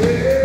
Yeah.